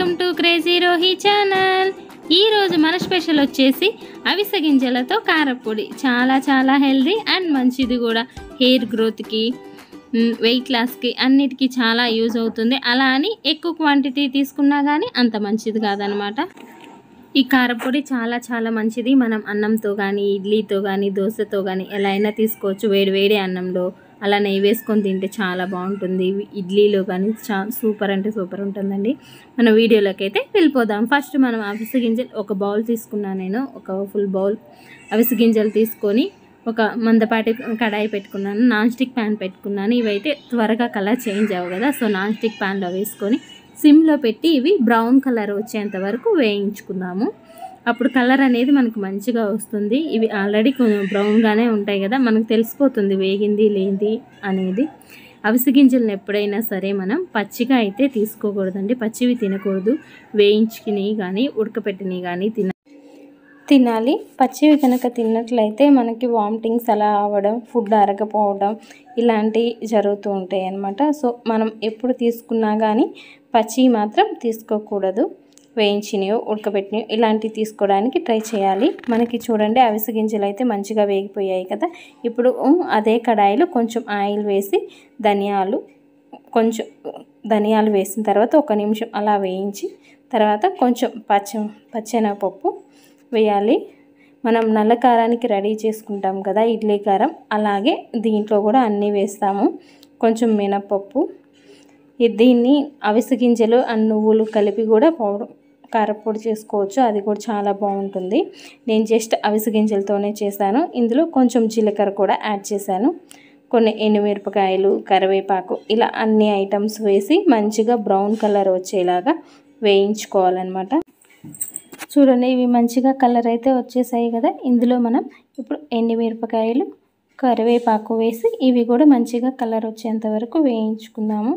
Welcome to crazy Rohi channel. ఈరోజు మన special వచ్చేసి అవిసె గింజలతో కారపొడి. చాలా చాలా హెల్దీ అండ్ మంచిది కూడా. హెయిర్ గ్రోత్కి వెయిట్ లాస్కి అన్నిటికీ చాలా యూజ్ అవుతుంది. అలా అని ఎక్కువ క్వాంటిటీ తీసుకున్నా కానీ అంత మంచిది కాదనమాట. ఈ కారపొడి చాలా చాలా మంచిది. మనం అన్నంతో కానీ ఇడ్లీతో కానీ దోశతో కానీ ఎలా అయినా తీసుకోవచ్చు. వేడి వేడి అన్నంలో అలా నెయ్యి వేసుకొని తింటే చాలా బాగుంటుంది. ఇడ్లీలో కానీ చా సూపర్ అంటే సూపర్ ఉంటుందండి. మన వీడియోలోకి అయితే వెళ్ళిపోదాం. ఫస్ట్ మనం అవిసె గింజలు ఒక బౌల్ తీసుకున్నాను నేను ఒక ఫుల్ బౌల్ అవిసె గింజలు తీసుకొని ఒక మందపాటి కడాయి పెట్టుకున్నాను నాన్ స్టిక్ ప్యాన్ పెట్టుకున్నాను. ఇవైతే త్వరగా కలర్ చేంజ్ అవ్వవు కదా సో నాన్ స్టిక్ ప్యాన్లో వేసుకొని సిమ్లో పెట్టి ఇవి బ్రౌన్ కలర్ వచ్చేంత వరకు వేయించుకుందాము. అప్పుడు కలర్ అనేది మనకు మంచిగా వస్తుంది. ఇవి ఆల్రెడీ కొంచెం బ్రౌన్గానే ఉంటాయి కదా మనకు తెలిసిపోతుంది వేగింది లేనిది అనేది. అవిసె గింజలను ఎప్పుడైనా సరే మనం పచ్చిగా అయితే తీసుకోకూడదండి. పచ్చివి తినకూడదు. వేయించుకుని కానీ ఉడకపెట్టినవి కానీ తిన తినాలి. పచ్చివి కనుక తిన్నట్లయితే మనకి వామిటింగ్స్ అలా అవ్వడం ఫుడ్ అరగపోవడం ఇలాంటివి జరుగుతూ ఉంటాయి అన్నమాట సో మనం ఎప్పుడు తీసుకున్నా కానీ పచ్చి మాత్రం తీసుకోకూడదు. వేయించినవి ఉడకబెట్టినవి ఇలాంటివి తీసుకోవడానికి ట్రై చేయాలి. మనకి చూడండి అవిసె గింజలు అయితే మంచిగా వేగిపోయాయి కదా. ఇప్పుడు అదే కడాయిలో కొంచెం ఆయిల్ వేసి ధనియాలు కొంచెం ధనియాలు వేసిన తర్వాత ఒక నిమిషం అలా వేయించి తర్వాత కొంచెం పచ్చ పచ్చెనపప్పు వేయాలి. మనం నల్ల కారానికి రెడీ చేసుకుంటాం కదా ఇడ్లీ కారం. అలాగే దీంట్లో కూడా అన్నీ వేస్తాము. కొంచెం మినపప్పు. దీన్ని అవిసె గింజలు అండ్ నువ్వులు కలిపి కూడా పౌడర్ కారపొడి చేసుకోవచ్చు అది కూడా చాలా బాగుంటుంది. నేను జస్ట్ అవిసె గింజలతోనే చేశాను. ఇందులో కొంచెం జీలకర్ర కూడా యాడ్ చేశాను. కొన్ని ఎండుమిరపకాయలు కరివేపాకు ఇలా అన్ని ఐటమ్స్ వేసి మంచిగా బ్రౌన్ కలర్ వచ్చేలాగా వేయించుకోవాలన్నమాట. చూడండి ఇవి మంచిగా కలర్ అయితే వచ్చేసాయి కదా. ఇందులో మనం ఇప్పుడు ఎండుమిరపకాయలు కరివేపాకు వేసి ఇవి కూడా మంచిగా కలర్ వచ్చేంత వరకు వేయించుకుందాము.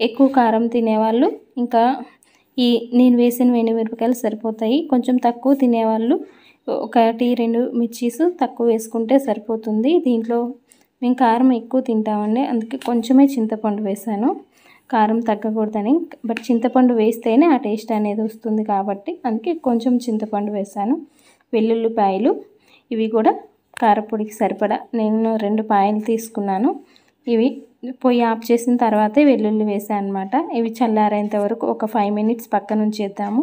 ఎక్కువ కారం తినేవాళ్ళు ఇంకా ఈ నేను వేసిన ఎండుమిరపకాయలు సరిపోతాయి. కొంచెం తక్కువ తినేవాళ్ళు ఒకటి రెండు మిర్చీస్ తక్కువ వేసుకుంటే సరిపోతుంది. దీంట్లో మేము కారం ఎక్కువ తింటామండి. అందుకే కొంచెమే చింతపండు వేసాను. కారం తగ్గకూడదని. బట్ చింతపండు వేస్తేనే ఆ టేస్ట్ అనేది వస్తుంది కాబట్టి అందుకే కొంచెం చింతపండు వేసాను. వెల్లుల్లిపాయలు ఇవి కూడా కారపొడికి సరిపడా. నేను రెండు పాయలు తీసుకున్నాను. ఇవి పొయ్యి ఆఫ్ చేసిన తర్వాతే వెల్లుల్లి వేసాను అనమాట ఇవి చల్లారేంత వరకు ఒక ఫైవ్ మినిట్స్ పక్కన ఉంచేద్దాము.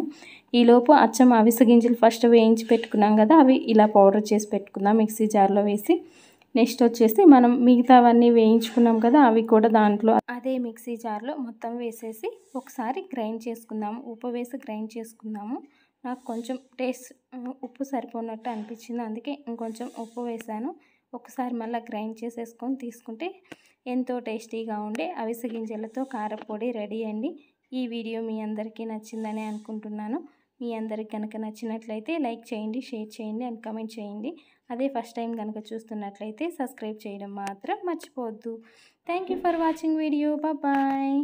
ఈలోపు అచ్చం అవిసె గింజలు ఫస్ట్ వేయించి పెట్టుకున్నాం కదా అవి ఇలా పౌడర్ చేసి పెట్టుకుందాం మిక్సీ జార్లో వేసి. నెక్స్ట్ వచ్చేసి మనం మిగతావన్నీ వేయించుకున్నాం కదా అవి కూడా దాంట్లో అదే మిక్సీ జార్లో మొత్తం వేసేసి ఒకసారి గ్రైండ్ చేసుకుందాము. ఉప్పు వేసి గ్రైండ్ చేసుకుందాము. నాకు కొంచెం టేస్ట్ ఉప్పు సరిపోనట్టు అనిపించింది అందుకే ఇంకొంచెం ఉప్పు వేసాను. ఒకసారి మళ్ళీ గ్రైండ్ చేసేసుకొని తీసుకుంటే ఎంతో టేస్టీగా ఉండే అవిసె గింజలతో కారపొడి రెడీ అండి. ఈ వీడియో మీ అందరికీ నచ్చిందని అనుకుంటున్నాను. మీ అందరికి కనుక నచ్చినట్లయితే లైక్ చేయండి షేర్ చేయండి అండ్ కమెంట్ చేయండి. అదే ఫస్ట్ టైం కనుక చూస్తున్నట్లయితే సబ్స్క్రైబ్ చేయడం మాత్రం మర్చిపోవద్దు. Thank you for watching video. Bye.